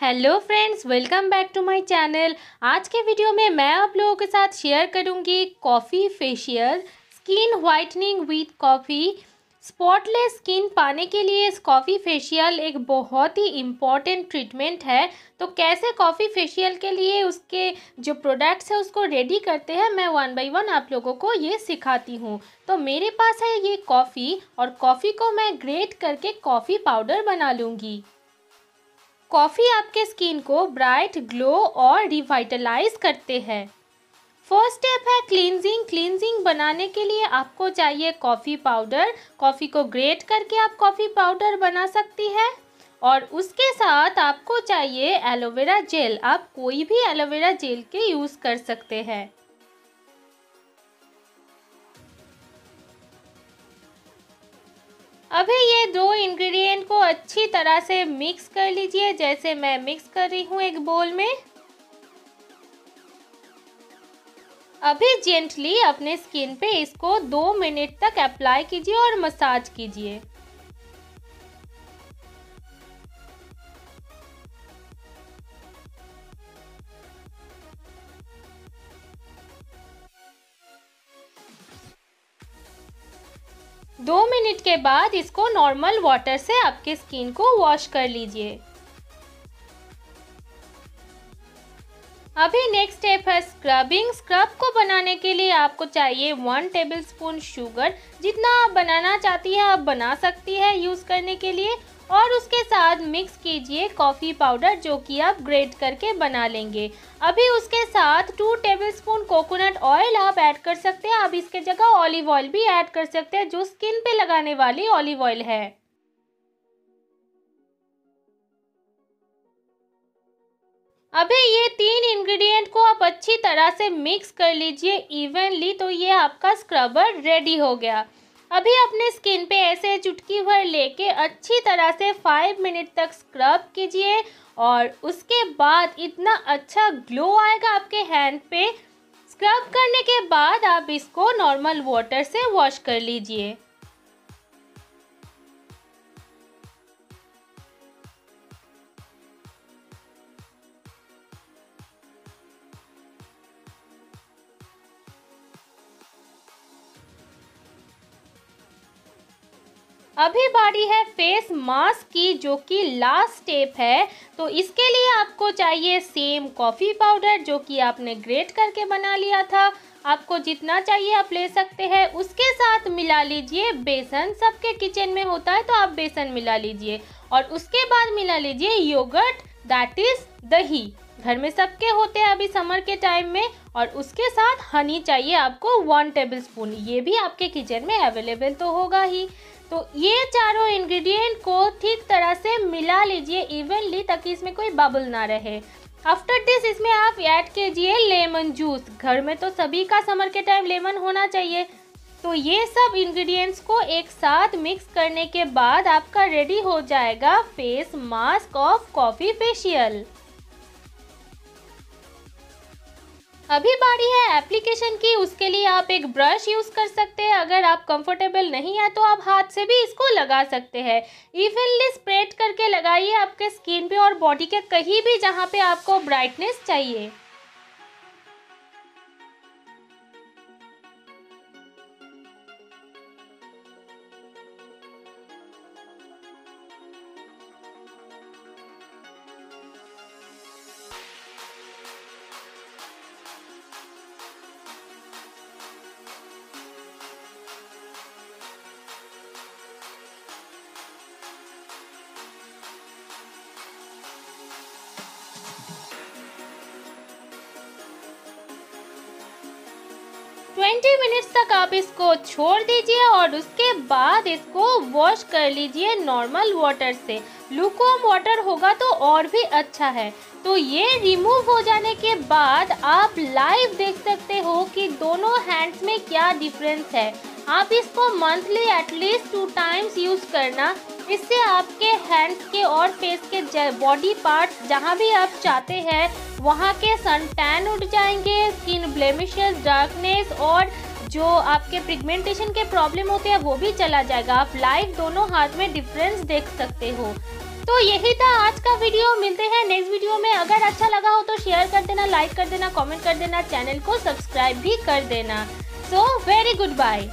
Hello friends, welcome back to my channel. आज के video में मैं आप लोगों के साथ शेयर करूँगी coffee facial skin whitening with coffee. Spotless skin पाने के लिए इस कॉफ़ी फेशियल एक बहुत ही इंपॉर्टेंट ट्रीटमेंट है। तो कैसे कॉफ़ी फेशियल के लिए उसके जो प्रोडक्ट्स है उसको रेडी करते हैं, मैं वन बाय वन आप लोगों को ये सिखाती हूँ। तो मेरे पास है ये कॉफ़ी और कॉफ़ी को मैं ग्रेट करके कॉफ़ी पाउडर बना लूँगी। कॉफ़ी आपके स्किन को ब्राइट, ग्लो और रिवाइटलाइज करते हैं। फ़र्स्ट स्टेप है क्लींजिंग। क्लींजिंग बनाने के लिए आपको चाहिए कॉफ़ी पाउडर। कॉफ़ी को ग्रेट करके आप कॉफ़ी पाउडर बना सकती है। और उसके साथ आपको चाहिए एलोवेरा जेल। आप कोई भी एलोवेरा जेल के यूज़ कर सकते हैं। अभी ये दो इंग्रेडिएंट को अच्छी तरह से मिक्स कर लीजिए, जैसे मैं मिक्स कर रही हूँ एक बोल में। अभी जेंटली अपने स्किन पे इसको दो मिनट तक अप्लाई कीजिए और मसाज कीजिए। दो मिनट के बाद इसको नॉर्मल वाटर से आपके स्किन को वॉश कर लीजिए। अभी नेक्स्ट स्टेप है स्क्रबिंग स्क्रब को बनाने के लिए आपको चाहिए वन टेबल स्पून शुगर जितना आप बनाना चाहती है, आप बना सकती है। यूज़ करने के लिए और उसके साथ मिक्स कीजिए कॉफ़ी पाउडर जो कि आप ग्रेट करके बना लेंगे। अभी उसके साथ टू टेबलस्पून कोकोनट ऑयल आप ऐड कर सकते हैं। आप इसके जगह ऑलिव ऑयल भी ऐड कर सकते हैं, जो स्किन पे लगाने वाली ऑलिव ऑयल है। अभी ये तीन इंग्रेडिएंट को आप अच्छी तरह से मिक्स कर लीजिए इवनली तो ये आपका स्क्रबर रेडी हो गया। अभी अपने स्किन पे ऐसे चुटकी भर लेके अच्छी तरह से फाइव मिनट तक स्क्रब कीजिए और उसके बाद इतना अच्छा ग्लो आएगा आपके हैंड पे। स्क्रब करने के बाद आप इसको नॉर्मल वाटर से वॉश कर लीजिए। अभी बारी है फेस मास्क की, जो कि लास्ट स्टेप है। तो इसके लिए आपको चाहिए सेम कॉफ़ी पाउडर जो कि आपने ग्रेट करके बना लिया था। आपको जितना चाहिए आप ले सकते हैं। उसके साथ मिला लीजिए बेसन। सबके किचन में होता है तो आप बेसन मिला लीजिए। और उसके बाद मिला लीजिए योगर्ट दैट इज़ दही घर में सबके होते हैं अभी समर के टाइम में, और उसके साथ हनी चाहिए आपको वन टेबल स्पून ये भी आपके किचन में अवेलेबल तो होगा ही. तो ये चारों इंग्रेडिएंट को ठीक तरह से मिला लीजिए इवनली ताकि इसमें कोई बबल ना रहे. आफ्टर दिस इसमें आप ऐड कीजिए लेमन जूस घर में तो सभी का समर के टाइम लेमन होना चाहिए. तो ये सब इंग्रेडिएंट्स को एक साथ मिक्स करने के बाद आपका रेडी हो जाएगा face mask of coffee facial अभी बारी है एप्लीकेशन की, उसके लिए आप एक ब्रश यूज़ कर सकते हैं। अगर आप कंफर्टेबल नहीं है तो आप हाथ से भी इसको लगा सकते हैं। इवनली स्प्रेड करके लगाइए आपके स्किन पे और बॉडी के कहीं भी जहाँ पे आपको ब्राइटनेस चाहिए। ट्वेंटी मिनट्स तक आप इसको छोड़ दीजिए और उसके बाद इसको वॉश कर लीजिए नॉर्मल वाटर से। लुकोम वाटर होगा तो और भी अच्छा है। तो ये रिमूव हो जाने के बाद आप लाइव देख सकते हो कि दोनों हैंड्स में क्या डिफरेंस है। आप इसको monthly at least two times use करना। इससे आपके हैंड्स के और फेस के बॉडी पार्ट्स जहाँ भी आप चाहते हैं, वहाँ के सन टैन उठ जाएँगे ब्लेमिशेस डार्कनेस और जो आपके पिगमेंटेशन के प्रॉब्लम होते हैं, वो भी चला जाएगा। आप लाइव दोनों हाथ में डिफरेंस देख सकते हो। तो यही था आज का वीडियो मिलते हैं नेक्स्ट वीडियो में। अगर अच्छा लगा हो तो शेयर कर देना लाइक कर देना कमेंट कर देना चैनल को सब्सक्राइब भी कर देना। So very good bye